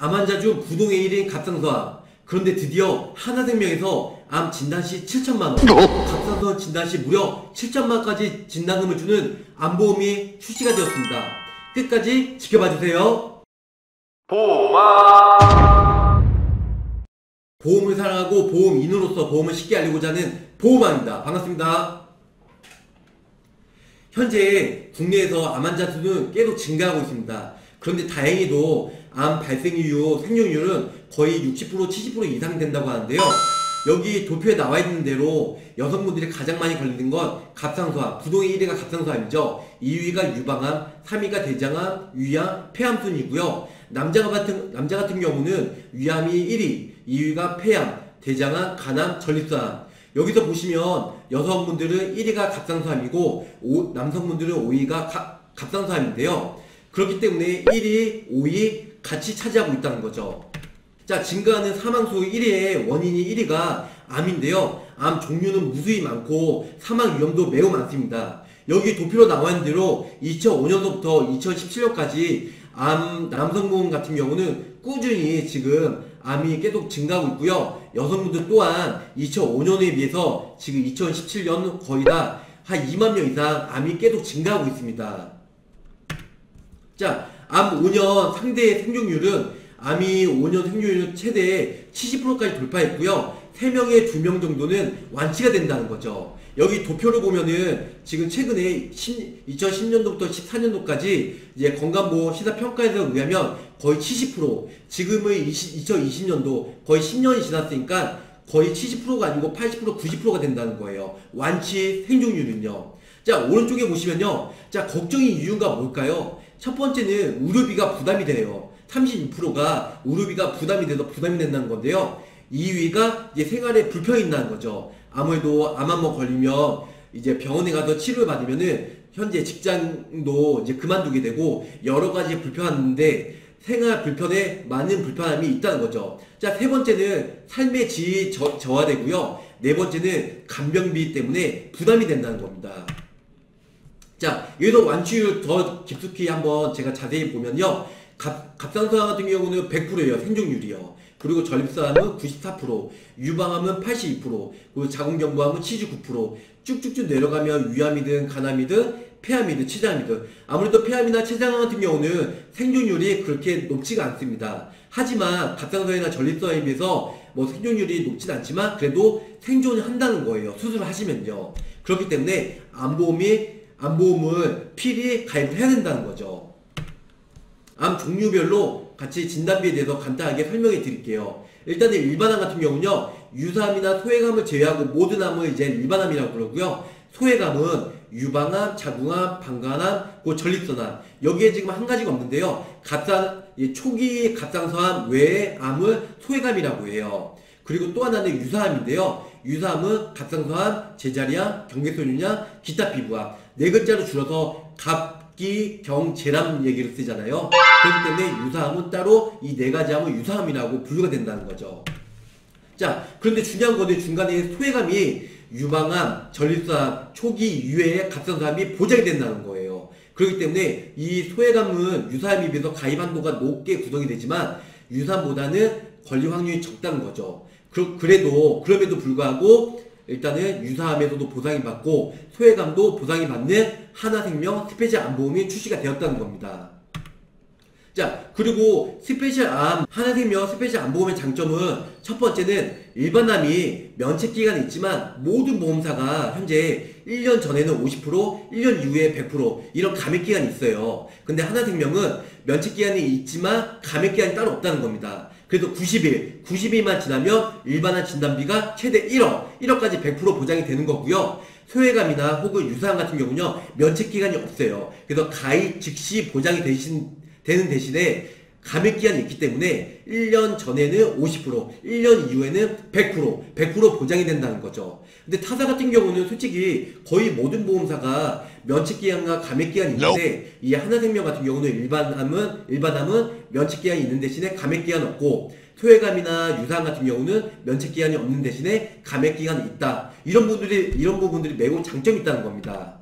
암 환자 중 부동의 1위인 갑상선암. 그런데 드디어 하나생명에서 암 진단시 7천만 원, 갑상선 진단시 무려 7천만 원까지 진단금을 주는 암보험이 출시가 되었습니다. 끝까지 지켜봐 주세요. 보마 보험을 사랑하고 보험인으로서 보험을 쉽게 알리고자 하는 보험왕입니다. 반갑습니다. 현재 국내에서 암 환자 수는 계속 증가하고 있습니다. 그런데 다행히도 암 발생 이후 생존율은 거의 60% 70% 이상 된다고 하는데요. 여기 도표에 나와 있는 대로 여성분들이 가장 많이 걸리는 건 갑상선암, 부동의 1위가 갑상선암이죠. 2위가 유방암, 3위가 대장암, 위암, 폐암 순이고요. 남자 같은 남자 같은 경우는 위암이 1위, 2위가 폐암, 대장암, 간암, 전립선암. 여기서 보시면 여성분들은 1위가 갑상선암이고 오- 남성분들은 5위가 갑상선암인데요. 그렇기 때문에 1위, 5위 같이 차지하고 있다는 거죠. 자, 증가하는 사망수 1위의 원인이 1위가 암인데요. 암 종류는 무수히 많고 사망 위험도 매우 많습니다. 여기 도표로 나와 있는 대로 2005년도부터 2017년까지 암 남성분 같은 경우는 꾸준히 지금 암이 계속 증가하고 있고요. 여성분들 또한 2005년에 비해서 지금 2017년 거의 다 한 2만 명 이상 암이 계속 증가하고 있습니다. 자, 암 5년 상대 생존율은 암이 5년 생존율 최대 70%까지 돌파했고요. 3명에 2명 정도는 완치가 된다는 거죠. 여기 도표를 보면은 지금 최근에 2010년도부터 14년도까지 이제 건강보험 시사평가에서 의하면 거의 70% 지금의 2020년도 거의 10년이 지났으니까 거의 70%가 아니고 80% 90%가 된다는 거예요. 완치 생존율은요. 자 오른쪽에 보시면요. 자 걱정의 이유가 뭘까요? 첫 번째는 의료비가 부담이 돼요. 32%가 의료비가 부담이 돼서 부담이 된다는 건데요. 2위가 이제 생활에 불편이 있다는 거죠. 아무래도 암 한 번 걸리면 이제 병원에 가서 치료를 받으면은 현재 직장도 이제 그만두게 되고 여러 가지 불편한데 생활 불편에 많은 불편함이 있다는 거죠. 자, 세 번째는 삶의 질이 저, 저하되고요. 네 번째는 간병비 때문에 부담이 된다는 겁니다. 자, 여기서 완치율 더 깊숙이 한번 제가 자세히 보면요. 갑, 갑상선암 같은 경우는 100%예요. 생존율이요. 그리고 전립선암은 94%, 유방암은 82%, 그리고 자궁경부암은 79%, 쭉쭉쭉 내려가면 위암이든 간암이든 폐암이든 췌장암이든 아무래도 폐암이나 췌장암 같은 경우는 생존율이 그렇게 높지가 않습니다. 하지만 갑상선이나 전립선에 비해서 뭐 생존율이 높진 않지만 그래도 생존을 한다는 거예요. 수술을 하시면요. 그렇기 때문에 암보험이 암보험을 필히 가입을 해야 된다는 거죠. 암 종류별로 같이 진단비에 대해서 간단하게 설명해 드릴게요. 일단은 일반암 같은 경우는요, 유사암이나 소외감을 제외하고 모든 암을 이제 일반암이라고 그러고요. 소외감은 유방암, 자궁암, 방간암, 그 전립선암 여기에 지금 한 가지가 없는데요. 갑상 초기 갑상선암 외의 암을 소외감이라고 해요. 그리고 또 하나는 유사암인데요. 유사암은 갑상선암, 제자리암, 경계선유암, 기타 피부암 네 글자로 줄여서 갑 기, 경, 제람 얘기를 쓰잖아요. 그렇기 때문에 유사암은 따로 이 네 가지 암은 유사암이라고 분류가 된다는 거죠. 자, 그런데 중요한 거는 중간에 소외감이 유방암, 전립선암, 초기 유해의 갑상선암이 보장이 된다는 거예요. 그렇기 때문에 이 소외감은 유사암에 비해서 가입 한도가 높게 구성이 되지만 유사암보다는 걸릴 확률이 적다는 거죠. 그, 그래도 그럼에도 불구하고 일단은 유사암에서도 보상이 받고 소액암도 보상이 받는 하나생명 스페셜 암보험이 출시가 되었다는 겁니다. 자, 그리고 스페셜 암, 하나생명 스페셜 암보험의 장점은 첫 번째는 일반암이 면책기간이 있지만 모든 보험사가 현재 1년 전에는 50%, 1년 이후에 100% 이런 감액기간이 있어요. 근데 하나생명은 면책기간이 있지만 감액기간이 따로 없다는 겁니다. 그래도 90일, 90일만 지나면 일반암 진단비가 최대 1억, 1억까지 100% 보장이 되는 거고요. 소외감이나 혹은 유사암 같은 경우는요, 면책기간이 없어요. 그래서 가입 즉시 보장이 되신 되는 대신에 감액 기한이 있기 때문에 1년 전에는 50%, 1년 이후에는 100%, 100% 보장이 된다는 거죠. 근데 타사 같은 경우는 솔직히 거의 모든 보험사가 면책 기한과 감액 기한이 있는데 이 하나생명 같은 경우는 일반암은 일반암은 면책 기한이 있는 대신에 감액 기한 없고 소액암이나 유사암 같은 경우는 면책 기한이 없는 대신에 감액 기한이 있다. 이런 부분들이 이런 부분들이 매우 장점이 있다는 겁니다.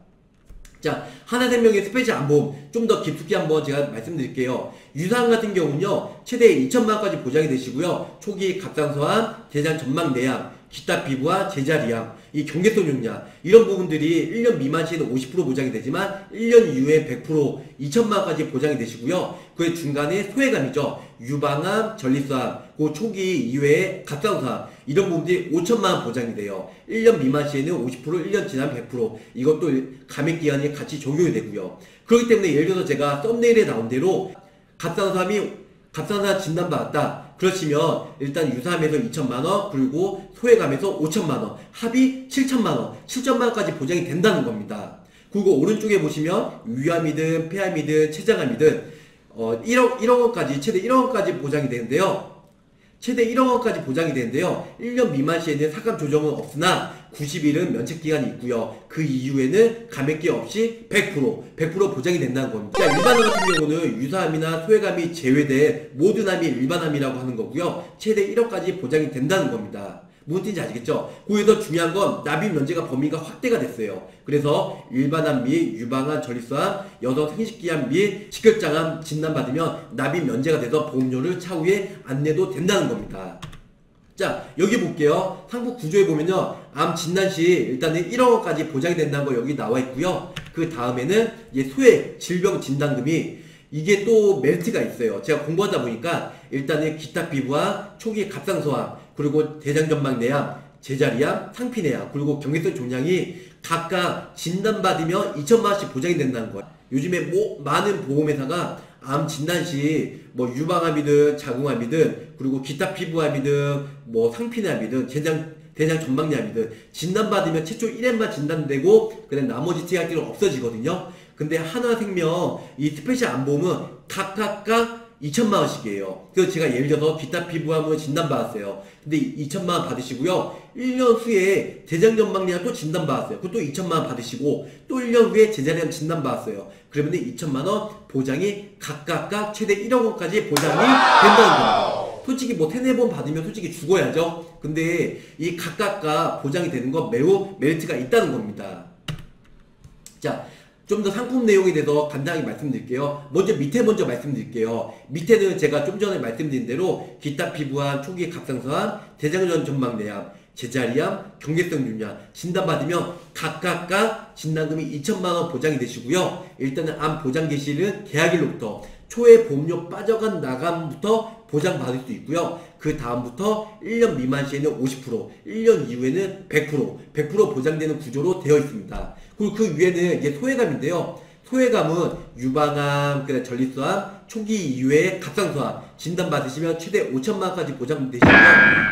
자, 하나생명의 스페셜 암보험 좀 더 깊숙이 한번 제가 말씀드릴게요. 유사암 같은 경우는요, 최대 2천만까지 보장이 되시고요. 초기 갑상선암, 대장 점막 내암, 기타 피부와 제자리암, 이 경계성 종양 이런 부분들이 1년 미만 시에는 50% 보장이 되지만 1년 이후에 100% 2천만까지 보장이 되시고요. 그 중간에 소액암이죠. 유방암, 전립선암, 그 초기 이후에 갑상선암 이런 부분들이 5천만 보장이 돼요. 1년 미만 시에는 50%, 1년 지나면 100% 이것도 감액 기간이 같이 적용이 되고요. 그렇기 때문에 예를 들어서 제가 썸네일에 나온 대로 갑상선암이 갑상선 진단받았다. 그러시면 일단 유사암에서 2천만원 그리고 소외감에서 5천만원 합이 7천만원 7천만원까지 보장이 된다는 겁니다. 그리고 오른쪽에 보시면 위암이든 폐암이든 췌장암이든 어 1억 1억 원까지 최대 1억 원까지 보장이 되는데요. 최대 1억 원까지 보장이 되는데요. 1년 미만 시에는 삭감 조정은 없으나 90일은 면책 기간이 있고요. 그 이후에는 감액기 없이 100% 100% 보장이 된다는 겁니다. 자, 일반암 같은 경우는 유사암이나 소외감이 제외된 모든 암이 일반암이라고 하는 거고요. 최대 1억까지 보장이 된다는 겁니다. 무슨 뜻인지 아시겠죠? 거기서 중요한 건 납입 면제가 범위가 확대가 됐어요. 그래서 일반암 및 유방암, 전립선암, 여성 생식기암 및 식결장암 진단받으면 납입 면제가 돼서 보험료를 차후에 안 내도 된다는 겁니다. 자 여기 볼게요 상부 구조에 보면요 암 진단 시 일단은 1억 원까지 보장이 된다는 거 여기 나와 있고요 그 다음에는 이제 소액 질병 진단금이 이게 또 멜트가 있어요 제가 공부하다 보니까 일단은 기타 피부와 초기 갑상소암 그리고 대장전막 내암 제자리암 상피내암 그리고 경계성 종양이 각각 진단받으면 2천만 원씩 보장이 된다는 거예요 요즘에 뭐 많은 보험회사가 암 진단 시 뭐 유방암이든 자궁암이든 그리고 기타 피부암이든 뭐 상피암이든 대장 대장 점막암이든 진단받으면 최초 1회만 진단되고 그다음 나머지 TRT는 없어지거든요. 근데 하나생명 이 스페셜 암보험은 각각각 2천만 원씩이에요. 그래서 제가 예를 들어서 기타 피부암을 진단받았어요. 근데 2천만 원 받으시고요. 1년 후에 대장점막내암 또 진단받았어요. 그것도 2천만 원 받으시고 또 1년 후에 제자리암 진단받았어요. 그러면 2천만 원 보장이 각각각 최대 1억 원까지 보장이 된다는 겁니다. 솔직히 뭐 세네 번 받으면 솔직히 죽어야죠. 근데 이 각각각 보장이 되는 건 매우 메리트가 있다는 겁니다. 자, 좀 더 상품 내용에 대해서 간단하게 말씀드릴게요. 먼저 밑에 먼저 말씀드릴게요. 밑에는 제가 좀 전에 말씀드린 대로 기타 피부암, 초기 갑상선암, 대장전 전망내암, 제자리암, 경계성 윤양 진단받으면 각각각 진단금이 2천만원 보장이 되시고요. 일단은 암 보장 개시는 계약일로부터 초에 보험료 빠져간 나감부터 보장받을 수 있고요. 그 다음부터 1년 미만 시에는 50%, 1년 이후에는 100%, 100% 보장되는 구조로 되어 있습니다. 그리고 그 위에는 이게 소외감인데요. 소외감은 유방암, 그다음 전립선암, 초기 이후에 갑상선암 진단받으시면 최대 5천만 원까지 보장되시고요.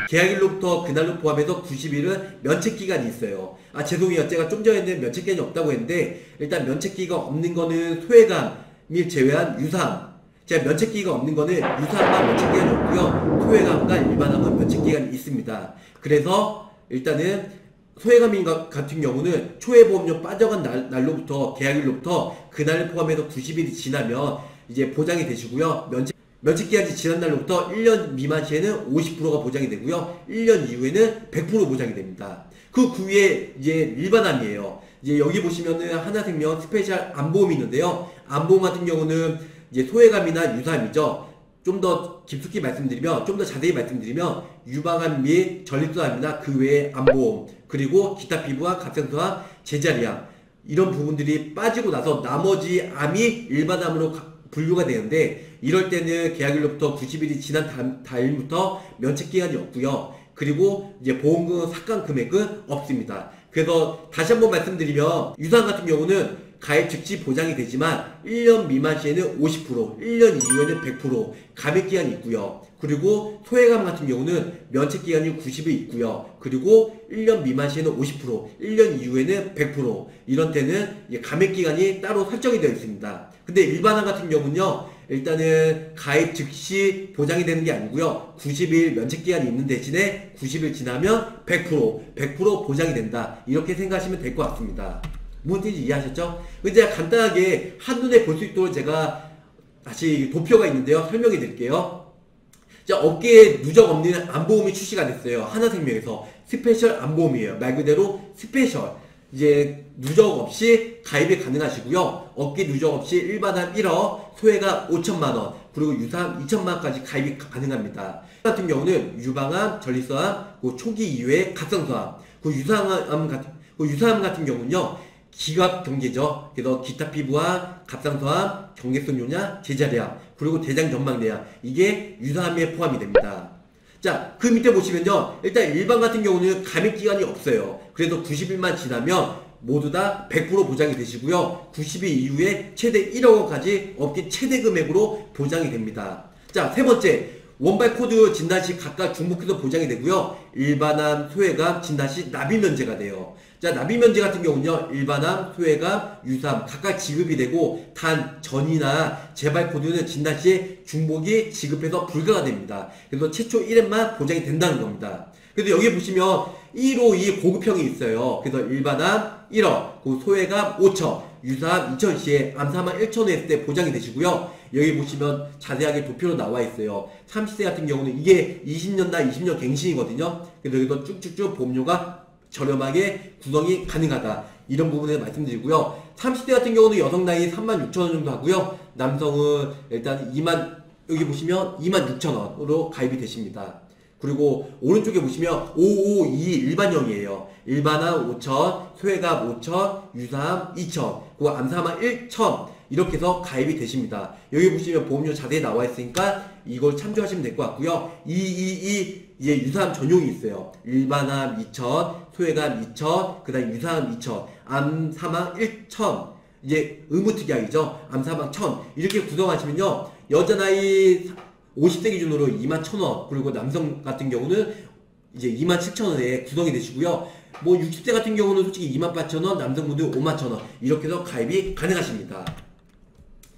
계약일로부터 그날로 포함해서 90일은 면책기간이 있어요. 아 죄송해요. 제가 좀 전에는 면책기간이 없다고 했는데 일단 면책기가 없는 거는 소외감 을 제외한 유사암 제가 면책기가 없는 거는 유사암만 면책기간이 없고요. 소액암과 일반암은 면책기간이 있습니다. 그래서 일단은 소액암인 것 같은 경우는 초회보험료 빠져간 날, 날로부터 계약일로부터 그날 포함해서 90일이 지나면 이제 보장이 되시고요. 면책 면책기한이 지난 날로부터 1년 미만 시에는 50%가 보장이 되고요. 1년 이후에는 100% 보장이 됩니다. 그 그 외에 이제 일반암이에요. 이제 여기 보시면은 하나생명 스페셜 암보험이 있는데요. 암보험 같은 경우는 이제 소외감이나 유사암이죠. 좀 더 깊숙이 말씀드리면 좀 더 자세히 말씀드리면 유방암 및 전립선암이나 그 외의 암보험 그리고 기타 피부와 갑상선암, 제자리암 이런 부분들이 빠지고 나서 나머지 암이 일반암으로 분류가 되는데 이럴 때는 계약일로부터 90일이 지난 달부터 면책 기간이 없고요. 그리고 이제 보험금 삭감 금액은 없습니다. 그래서 다시 한번 말씀드리면 유산 같은 경우는 가입 즉시 보장이 되지만 1년 미만 시에는 50%, 1년 이후에는 100% 감액 기한이 있고요. 그리고 소외감 같은 경우는 면책 기간이 90일 있고요. 그리고 1년 미만 시에는 50%, 1년 이후에는 100% 이런 때는 감액 기간이 따로 설정이 되어 있습니다. 근데 일반암 같은 경우는요. 일단은 가입 즉시 보장이 되는 게 아니고요. 90일 면책 기간이 있는 대신에 90일 지나면 100% 100% 보장이 된다. 이렇게 생각하시면 될 것 같습니다. 무슨 뜻인지 이해하셨죠? 이제 간단하게 한눈에 볼 수 있도록 제가 다시 도표가 있는데요. 설명해 드릴게요. 자, 업계에 유례없는 암보험이 출시가 됐어요. 하나생명에서 스페셜 암보험이에요. 말 그대로 스페셜. 이제 누적 없이 가입이 가능하시고요. 어깨 누적 없이 일반암 1억, 소외가 5천만 원, 그리고 유사암 2천만 원까지 가입이 가능합니다. 같은 경우는 유방암, 전립선암, 그 초기 이후에 갑상선암, 그 유사암 같은 그 유사암 같은 경우는요. 기갑 경계죠. 그래서 기타 피부암, 갑상선암, 경계성 요냐, 제자리암, 그리고 대장 전망대암 이게 유사암에 포함이 됩니다. 자, 그 밑에 보시면요. 일단 일반 같은 경우는 감액 기간이 없어요. 그래서 90일만 지나면 모두 다 100% 보장이 되시고요. 90일 이후에 최대 1억 원까지 업계 최대 금액으로 보장이 됩니다. 자, 세 번째. 원발 코드 진단 시 각각 중복해서 보장이 되고요. 일반암, 소액암 진단 시 납입 면제가 돼요. 자, 납입 면제 같은 경우는요. 일반암, 소액암, 유사암 각각 지급이 되고 단 전이나 재발 코드는 진단 시에 중복이 지급해서 불가가 됩니다. 그래서 최초 1회만 보장이 된다는 겁니다. 그래서 여기 보시면 152 고급형이 있어요. 그래서 일반암 1억, 그 소액암 5천, 유사암 2천시에 암사망 1천원 했을 때 보장이 되시고요. 여기 보시면 자세하게 도표로 나와 있어요. 30세 같은 경우는 이게 20년납 20년 갱신이거든요. 그래서 여기서 쭉쭉쭉 보험료가 저렴하게 구성이 가능하다. 이런 부분을 말씀드리고요. 30대 같은 경우는 여성 나이 36,000원 정도 하고요. 남성은 일단 2만 여기 보시면 26,000원으로 가입이 되십니다. 그리고 오른쪽에 보시면 552 일반형이에요. 일반암 5천, 소외감 5천, 유사암 2천, 그리고 암사암 1천 이렇게 해서 가입이 되십니다. 여기 보시면 보험료 자세히 나와 있으니까 이걸 참조하시면 될 것 같고요. 222 이제 유사암 전용이 있어요. 일반암 2천, 소외감 2천, 그 다음 유사암 2천, 암사망 1천 이제 의무특약이죠. 암사망 1000 이렇게 구성하시면요. 여자 나이 50세 기준으로 2만 1,000원 그리고 남성 같은 경우는 이제 2만 7천원에 구성이 되시고요. 뭐 60세 같은 경우는 솔직히 2만 8천원, 남성분들 5만 1천원 이렇게 해서 가입이 가능하십니다.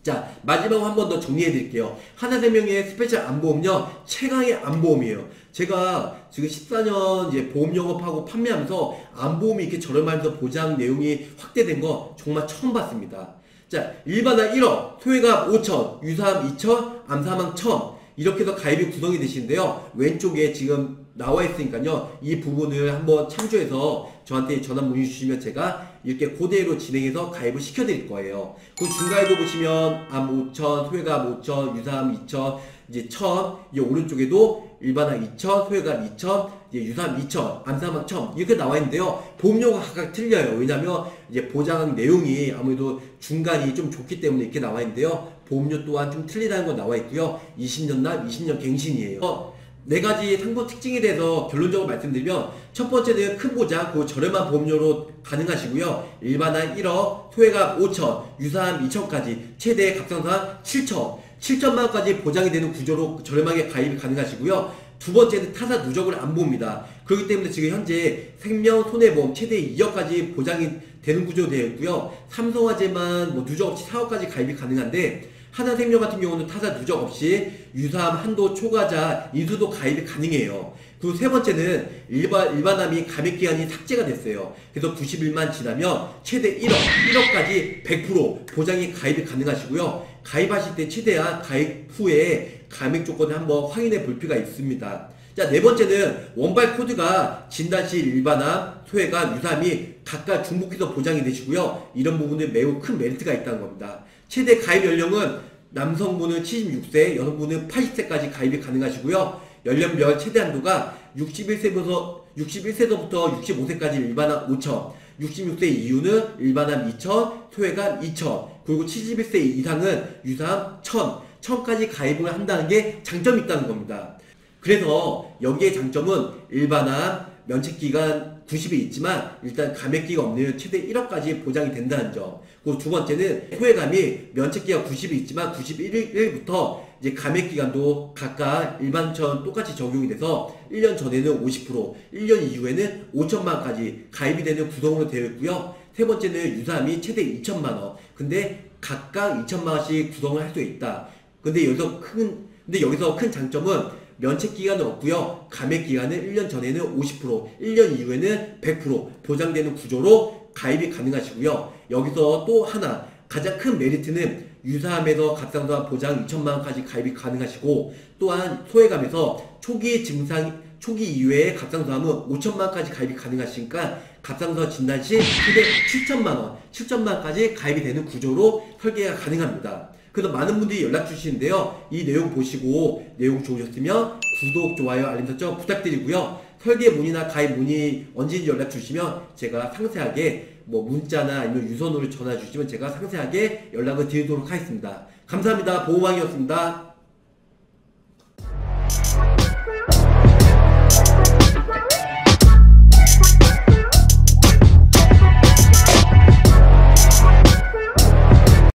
자 마지막으로 한 번 더 정리해 드릴게요. 하나생명의 스페셜 암보험요 최강의 암보험이에요. 제가 지금 14년 이제 보험 영업하고 판매하면서 암보험이 이렇게 저렴하면서 보장 내용이 확대된 거 정말 처음 봤습니다. 자 일반암 1억, 소외감 5천, 유사암 2천, 암사망 1천 이렇게 해서 가입이 구성이 되시는데요. 왼쪽에 지금 나와 있으니까요. 이 부분을 한번 참조해서 저한테 전화 문의 주시면 제가 이렇게 그대로 진행해서 가입을 시켜드릴 거예요. 그 중간에도 보시면 암 5천, 소외감 5천, 유사암 2천, 이제 1000, 이 오른쪽에도 일반암 2천, 소외감 2천, 이제 유사암 2천, 암사망 1000 이렇게 나와 있는데요. 보험료가 각각 틀려요. 왜냐면 이제 보장 내용이 아무래도 중간이 좀 좋기 때문에 이렇게 나와 있는데요. 보험료 또한 좀 틀리다는 거 나와 있고요. 20년나 20년 갱신이에요. 어, 네 가지 상보 특징에 대해서 결론적으로 말씀드리면 첫 번째는 큰 보장, 그 저렴한 보험료로 가능하시고요. 일반암 1억, 소외감 5천, 유사암 2천까지 최대 갑상선 7천, 7천만 원까지 보장이 되는 구조로 저렴하게 가입이 가능하시고요. 두 번째는 타사 누적을 안 봅니다. 그렇기 때문에 지금 현재 생명 손해보험 최대 2억까지 보장이 되는 구조로 되어 있고요. 삼성화재만 뭐 누적 없이 4억까지 가입이 가능한데 하나생명 같은 경우는 타사 누적 없이 유사암 한도 초과자 인수도 가입이 가능해요. 그리고 세 번째는 일반, 일반암이 감액 기간이 삭제가 됐어요. 그래서 90일만 지나면 최대 1억, 1억까지 100% 보장이 가입이 가능하시고요. 가입하실 때 최대한 가입 후에 감액 조건을 한번 확인해 볼 필요가 있습니다. 자, 네 번째는 원발 코드가 진단시 일반암, 소외감, 유사암이 각각 중복해서 보장이 되시고요. 이런 부분은 매우 큰 메리트가 있다는 겁니다. 최대 가입 연령은 남성분은 76세, 여성분은 80세까지 가입이 가능하시고요. 연령별 최대 한도가 61세부터 61세부터 65세까지 일반암 5천, 66세 이후는 일반암 2천, 소외감 2천, 그리고 71세 이상은 유사암 1000, 1000까지 가입을 한다는 게 장점이 있다는 겁니다. 그래서 여기에 장점은 일반암 면책 기간 90이 있지만 일단 감액기가 없는 최대 1억까지 보장이 된다는 점. 그리고 두 번째는 소외감이 면책기가 90이 있지만 91일부터 이제 감액 기간도 각각 일반처럼 똑같이 적용이 돼서 1년 전에는 50%, 1년 이후에는 5천만 원까지 가입이 되는 구성으로 되어 있고요. 세 번째는 유사암이 최대 2천만 원. 근데 각각 2천만 원씩 구성을 할 수 있다. 근데 여기서 큰 근데 여기서 큰 장점은 면책 기간은 없고요. 감액 기간은 1년 전에는 50%, 1년 이후에는 100% 보장되는 구조로 가입이 가능하시고요. 여기서 또 하나 가장 큰 메리트는 유사암에서 갑상선 보장 2천만 원까지 가입이 가능하시고 또한 소액암에서 초기 증상 초기 이후에 갑상선암은 5천만 원까지 가입이 가능하시니까 갑상선 진단 시 최대 7천만 원, 7천만 원까지 가입이 되는 구조로 설계가 가능합니다. 그래서 많은 분들이 연락 주시는데요. 이 내용 보시고 내용 좋으셨으면 구독, 좋아요, 알림 설정 부탁드리고요. 설계 문의나 가입 문의 언제든지 연락 주시면 제가 상세하게 뭐 문자나 아니면 유선으로 전화 주시면 제가 상세하게 연락을 드리도록 하겠습니다. 감사합니다. 보호망이었습니다.